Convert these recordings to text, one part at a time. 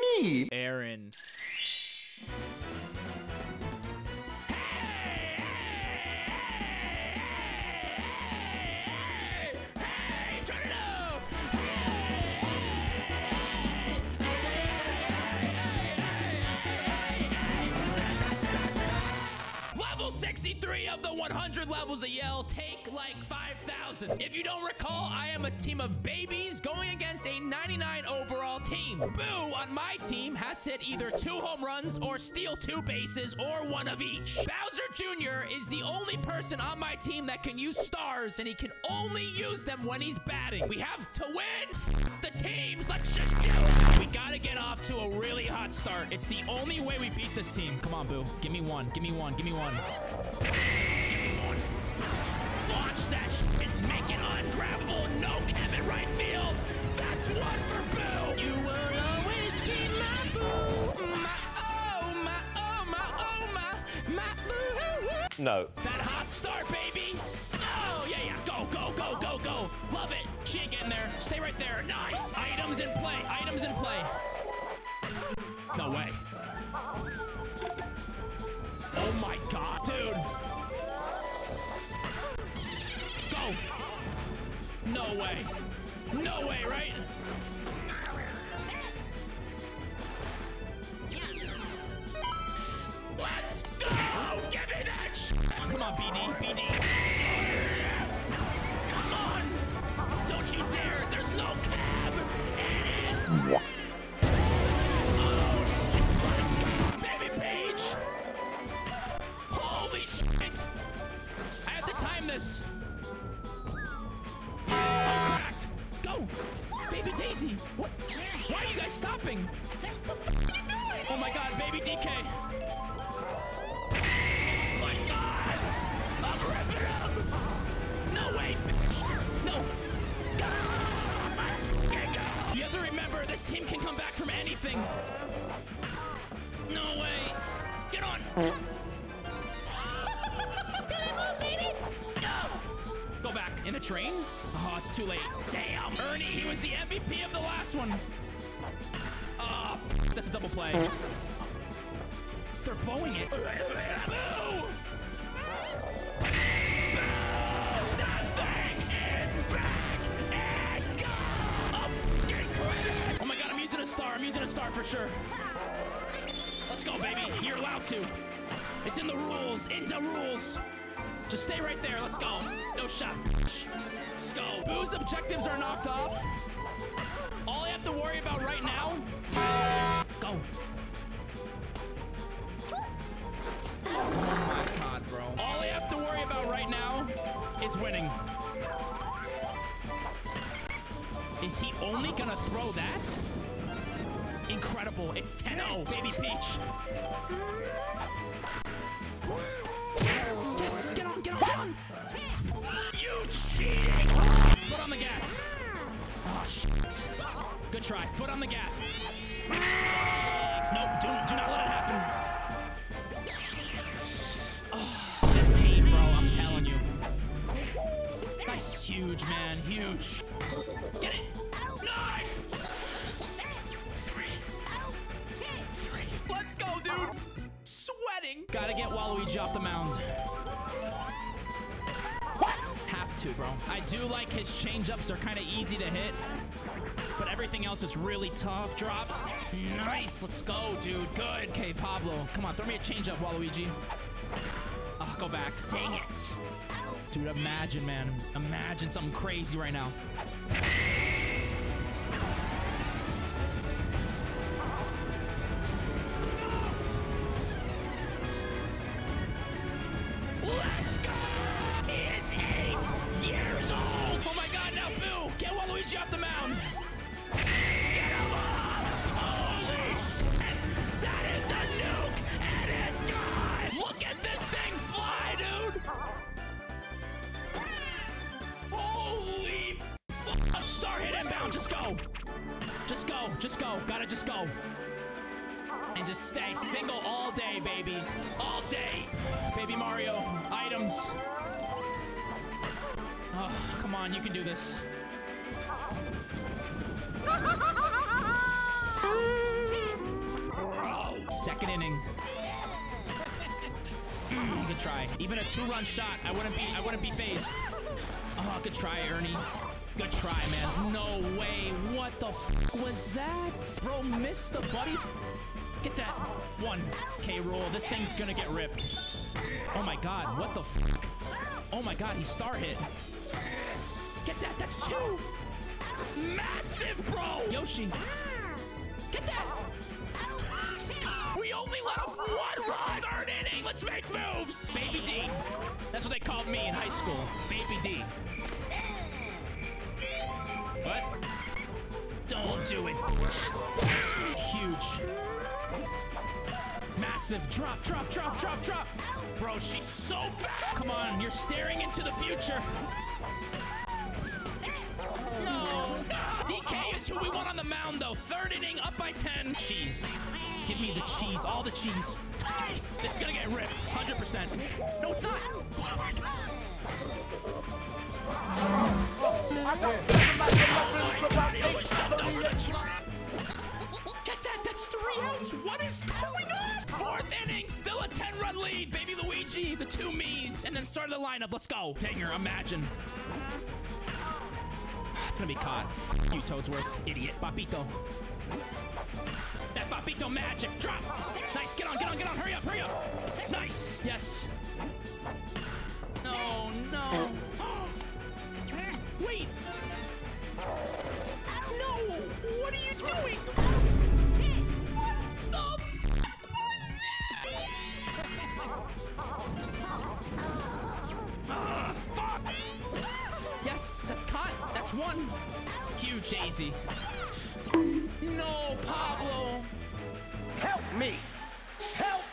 me. Aaron. 63 of the 100 levels of Yell take like 5,000. If you don't recall, I am a team of babies going against a 99 overall team. Boo on my team has hit either two home runs or steal two bases or one of each. Bowser Jr. is the only person on my team that can use stars and he can only use them when he's batting. We have to win the teams. Let's just do it. We gotta get off to a really hot start. It's the only way we beat this team. Come on, Boo. Give me one. Give me one. Give me one. Launch that shit and make it ungrabbable. No Kevin right field. That's one for Boo. You will always be my Boo. My oh, my oh, my oh, my, my Boo. No. That hot start, baby. Oh, yeah, yeah. Go, go, go, go, go. Love it. She ain't getting there. Stay right there. Nice. Items in play. Items in play. Way. No way, right? Let's go! Give me that sh Come on, BD, BD. Yes! Come on! Don't you dare! There's no cab! It is! Baby DK! my god! I'm ripping him! No way! No! Let's fucking go! You have to remember, this team can come back from anything! No way! Get on! Go back. In the train? Oh, it's too late. Damn! Ernie, he was the MVP of the last one! Oh, that's a double play. They're it. Oh my god, I'm using a star. I'm using a star for sure. Let's go, baby. You're allowed to. It's in the rules. In the rules. Just stay right there. Let's go. No shot. Let's go. Boo's objectives are knocked off. All I have to worry about right now. Is winning. Is he only gonna throw that? Incredible. It's 10-0, baby Peach. Yes, get on, get on, get on. You cheating. Foot on the gas. Oh, shit. Good try. Foot on the gas. No, do, do not let it happen. Huge, man, huge. Get it. Nice. Let's go, dude. Sweating. Gotta get Waluigi off the mound. Have to, bro. I do like his changeups are kind of easy to hit, but everything else is really tough. Drop. Nice. Let's go, dude. Good. Okay, Pablo. Come on, throw me a changeup, Waluigi. Oh, go back. Dang it. Dude, imagine, man. Imagine something crazy right now. Just go, gotta just go. And just stay single all day, baby. All day. Baby Mario, items. Oh, come on, you can do this. Second inning. Mm, good try. Even a two-run shot, I wouldn't be I wouldn't be phased. Oh, good try, Ernie. Good try, man. No way. What the f was that? Bro, missed the buddy. Get that. One. K. Rool. This thing's gonna get ripped. Oh my god. What the f? Oh my god, he star hit. Get that. That's two. Massive, bro. Yoshi. Get that. We only let him one run. Third inning. Let's make moves. Baby D. That's what they called me in high school. Baby D. What? Don't do it. Huge. Massive drop, drop, drop, drop, drop. Bro, she's so fast. Come on, you're staring into the future. No. DK is who we want on the mound, though. Third inning, up by 10. Cheese. Give me the cheese, all the cheese. Nice. This is gonna get ripped, 100%. No, it's not. Oh my god. Get that! That's three outs! What is going on? Fourth inning, still a 10 run lead. Baby Luigi, the two me's, and then start the lineup. Let's go. Dinger, imagine. It's gonna be caught. F you, Toadsworth. Idiot. Papito. That Papito magic. Drop. Nice. Get on, get on, get on. Hurry up, hurry up. Nice. Yes. No, no. Wait. What are you doing? The was that? Fuck. Yes, that's caught. That's one. Huge Daisy. No, Pablo. Help me! Help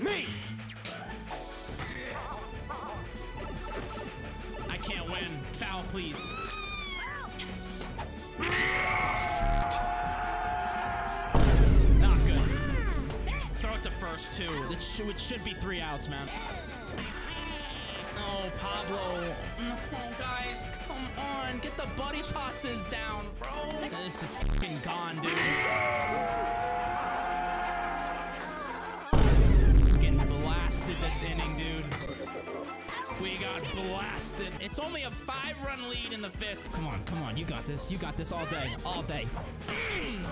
me! I can't win. Foul, please. First, too. It, sh it should be three outs, man. No, Pablo. No, guys, come on. Get the buddy tosses down, bro. This is fucking gone, dude. Getting blasted this inning, dude. We got blasted. It's only a five-run lead in the fifth. Come on, come on. You got this. You got this all day. All day. Mm.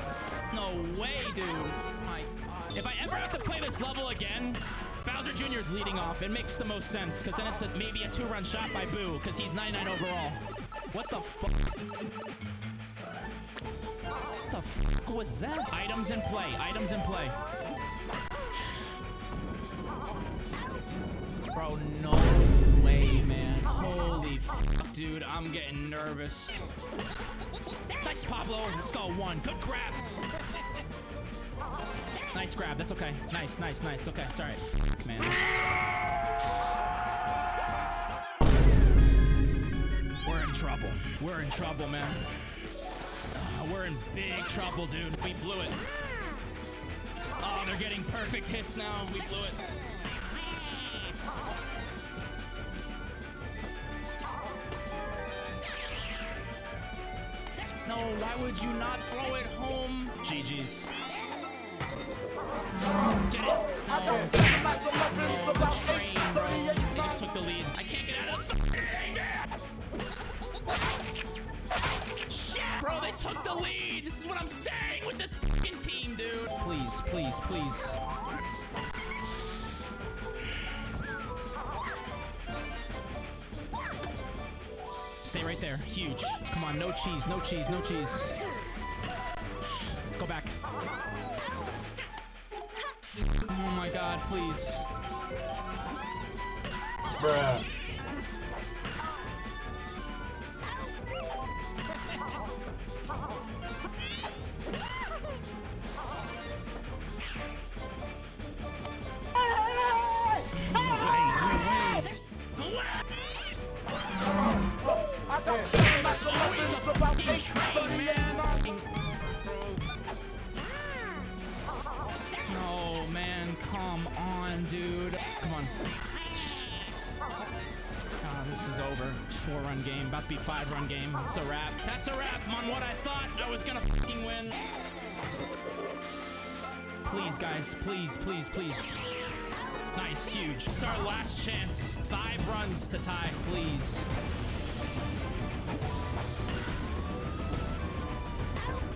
No way, dude. If I ever have to play this level again, Bowser Jr. is leading off. It makes the most sense, because then it's a, maybe a two-run shot by Boo, because he's 99 overall. What the fuck? What the fuck was that? Items in play. Items in play. Bro, no way, man. Holy fuck, dude. I'm getting nervous. Nice, Pablo. Let's go. One. Good grab. Nice grab. That's okay. Nice, nice, nice. Okay, it's all right. Man. We're in trouble. We're in trouble, man. Uh, we're in big trouble, dude. We blew it. Oh, they're getting perfect hits now. We blew it. No, why would you not throw it home? GG's. I can't get out of. Shit, bro, they took the lead. This is what I'm saying with this fucking team, dude. Please, please, please. Stay right there. Huge. Come on, no cheese, no cheese, no cheese. Please. Bruh. Come on, dude. Come on. Ah, this is over. Four run game, about to be five run game. It's a wrap. That's a wrap on what I thought I was gonna fucking win. Please guys. Please, please, please. Nice, huge. It's our last chance. Five runs to tie, please.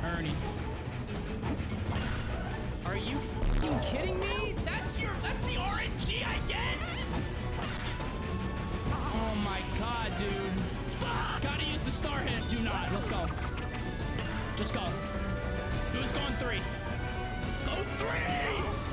Ernie. Are you kidding me? That's the RNG I get? Oh my god, dude. Fuck! Gotta use the star hit. Do not. Let's go. Just go. Who's going three? Go three!